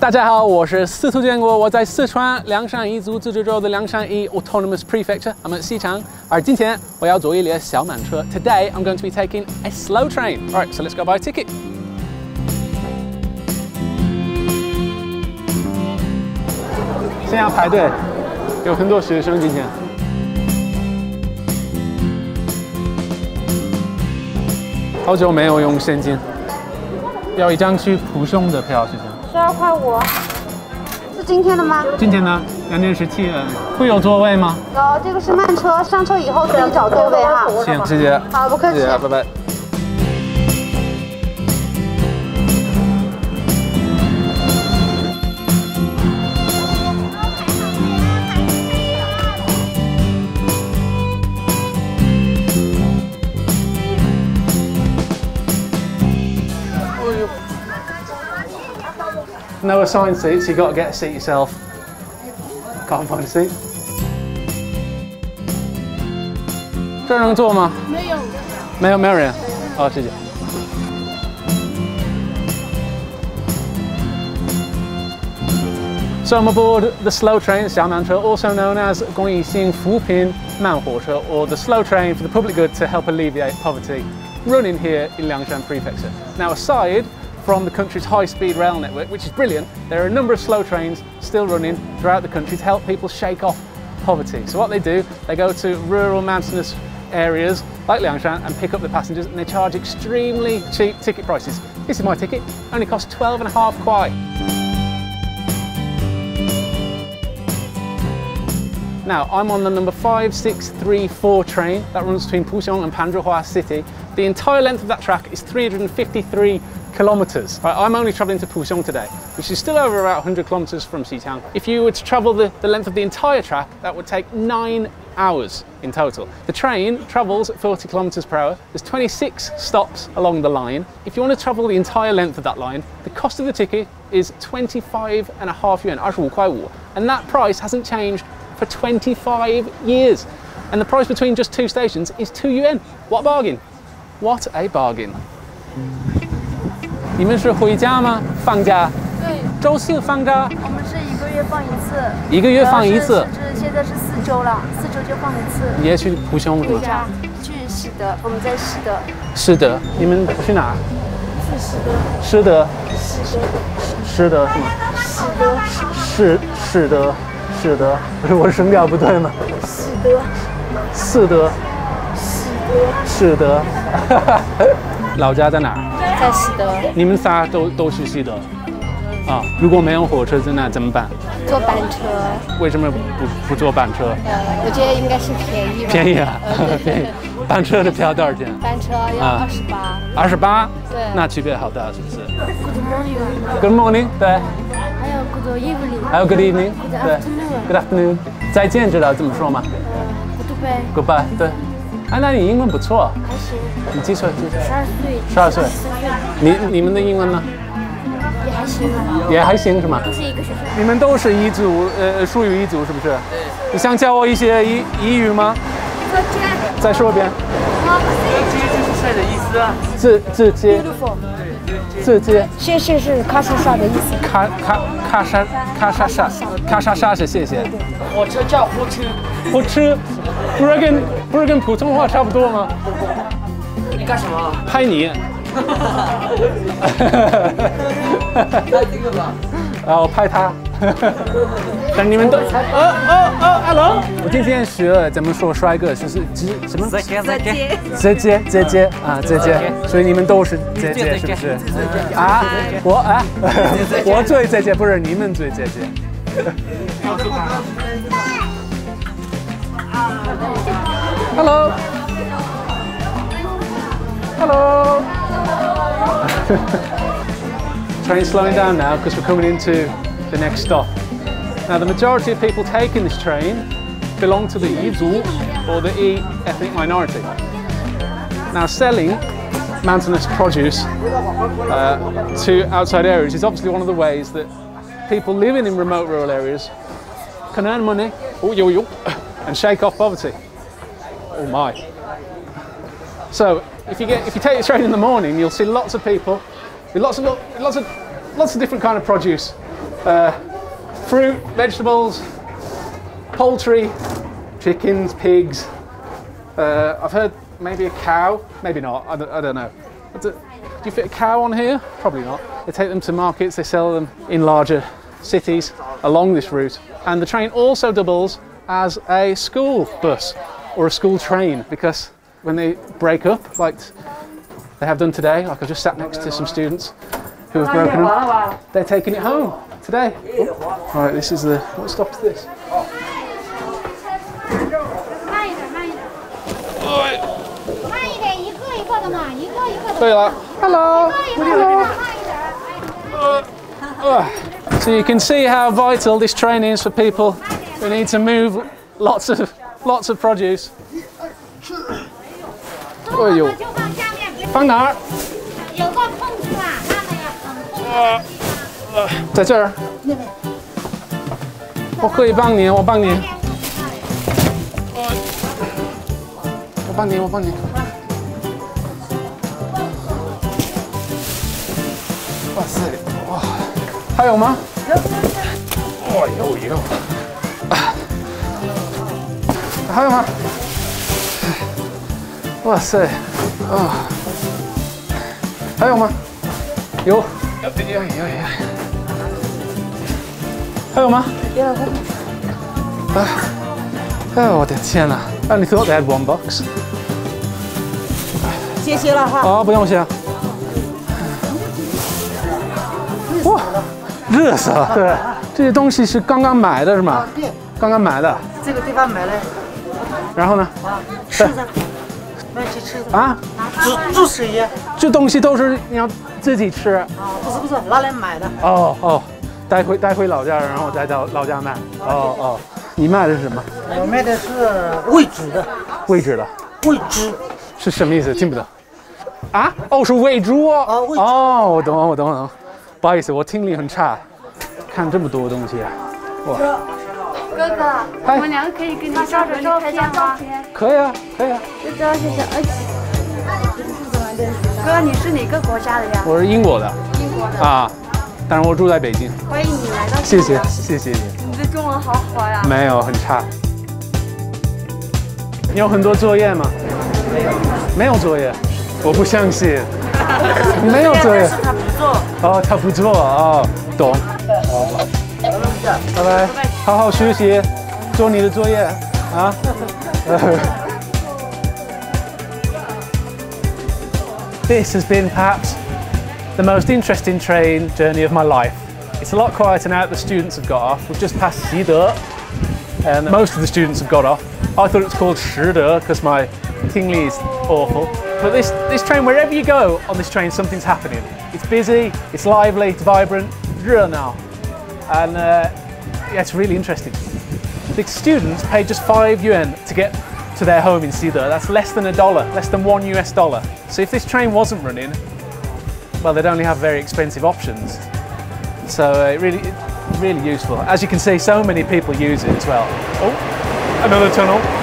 大家好，我是司徒建国，我在四川凉山彝族自治州的凉山一 Autonomous Prefecture，我们西昌。而今天我要坐一列小慢车。Today I'm going to be taking a slow train. All right, so let's go buy a ticket. 现在要排队，有很多学生今天。好久没有用现金，要一张去蒲松的票谢谢。十二块五，是今天的吗？今天呢，两点十七了，会有座位吗？有，这个是慢车，上车以后自己找座位哈。行，谢谢。好，不客气。谢谢，拜拜。No assigned seats, you got to get a seat yourself. Can't find a seat. 这儿能坐吗？没有，没有，没有人。好，谢谢。So I'm aboard the slow train, 小慢车, also known as 公益性扶贫慢火车, or the slow train for the public good to help alleviate poverty, running here in Liangshan Prefecture. Now, aside from the country's high-speed rail network, which is brilliant, there are a number of slow trains still running throughout the country to help people shake off poverty. So what they do, they go to rural mountainous areas like Liangshan and pick up the passengers and they charge extremely cheap ticket prices. This is my ticket, only costs 12 and a half kwai. Now, I'm on the number 5634 train that runs between Puxiong and Panzhihua City. The entire length of that track is 353 kilometers. Right, I'm only traveling to Puxiong today, which is still over about 100 kilometers from Xichang. If you were to travel the, the length of the entire track, that would take nine hours in total. The train travels at 40 kilometers per hour. There's 26 stops along the line. If you want to travel the entire length of that line, the cost of the ticket is 25 and a half yuan, 25块五, and that price hasn't changed for 25 years. And the price between just two stations is 2 yuan. What a bargain! What a bargain. 你们是回家吗？放假？对，周四放假？我们是一个月放一次，一个月放一次？是现在是四周了，四周就放一次。你也去蒲兄回家？去喜德，我们在喜德。喜德，你们去哪？去喜德。喜德。喜德。是吗？喜德。是是的。是的，不是我声调不对吗？是德，是的，是的，是的。老家在哪儿？在西德。你们仨都都是西德。啊，如果没有火车在那怎么办？坐班车。为什么不不坐班车？呃，我觉得应该是便宜吧。便宜啊，便宜。班车的票多少钱？班车要二十八。二十八？对。那区别好大，是不是？Good morning。Good morning。对。还有 Good evening。还有 Good evening。Good afternoon。Good afternoon。再见，知道怎么说吗？呃，Goodbye。Goodbye。对。哎，那你英文不错。还行。你几岁？十二岁。十二岁。你你们的英文呢？也还行吧。也还行是吗？都是一个学校。你们都是彝族，呃，属于彝族是不是？对。你想教我一些彝彝语吗？再说一遍。直接就是晒的意思啊。谢谢是咔嚓嚓的意思。咔咔咔嚓咔嚓嚓，咔嚓嚓是谢谢。火车叫火车。火车，不是跟不是跟普通话差不多吗？你干什么？拍你。拍这个吧。啊，我拍他。但你们都，哦哦哦，hello！我今天学了怎么说帅哥，就是直什么？再见再见。姐姐姐姐啊，姐姐，所以你们都是姐姐是不是？啊，我啊，我最姐姐不是你们最姐姐。Hello。Hello. Train slowing down now because we're coming into the next stop. Now the majority of people taking this train belong to the Yizu or the E ethnic minority. Now selling mountainous produce uh, to outside areas is obviously one of the ways that people living in remote rural areas can earn money and shake off poverty. Oh my. So if you get if you take the train in the morning, you'll see lots of people with lots of lots of lots of different kind of produce Uh, fruit, vegetables, poultry, chickens, pigs. Uh, I've heard maybe a cow, maybe not. I don't, I don't know. Do, do you fit a cow on here? Probably not. They take them to markets. They sell them in larger cities along this route. And the train also doubles as a school bus or a school train because when they break up, like they have done today, like I've just sat next to some students who have broken up, they're taking it home today. Oh. Right, this is the. What stop is this? 慢一点，慢一点，慢一点，一个一个的嘛，一个一个的，对了，Hello. 一个一个的，慢一点。 So you can see how vital this train is for people who need to move lots of lots of produce. 哎呦，就放下面，放哪儿？有个空出来，看那个很 在这儿。我可以帮你，我帮你，我帮你，我帮你。哇塞，哇，还有吗？哦，有有。还有吗？哇塞，啊，还有吗？有，有有有有。还有吗？啊！哎呦我的天哪！I only thought they had one box。谢谢了哈。哦，不用谢。哇，热死了！对，这些东西是刚刚买的是吗？对，刚刚买的。这个地方买了然后呢？啊，吃的，买去吃的，啊，煮煮食也这东西都是你要自己吃。啊，不是不是，拿来买的。哦哦，带回带回老家，然后再到老家卖。哦哦，你卖的是什么？我卖的是喂猪的，位置的。喂猪，是什么意思？听不懂。啊？哦，是喂猪哦。哦喂猪哦，我懂了，我懂了。不好意思，我听力很差，看这么多东西啊。哇，哥哥，我们两个可以跟你照着照片吗？可以啊，可以啊。这照片是哎，哥，你是哪个国家的呀？我是英国的英国的。啊，但是我住在北京。欢迎你来到。谢谢，谢谢你。你的中文好好呀。没有，很差。你有很多作业吗？没有没有作业，我不相信。没有作业。他不做。哦，他不做哦，懂。拜拜，好好学习，做你的作业啊。This has been perhaps the most interesting train journey of my life. It's a lot quieter now that the students have got off. We've just passed Xide, and most of the students have got off. I thought it was called Shide because my Tingli is awful. But this, this train, wherever you go on this train, something's happening. It's busy, it's lively, it's vibrant, now. And uh, yeah, it's really interesting. The students paid just five yuan to get to their home in Sida. That's less than a dollar, less than one US dollar. So if this train wasn't running, well, they'd only have very expensive options. So uh, it really, really useful. As you can see, so many people use it as well. Oh, another tunnel.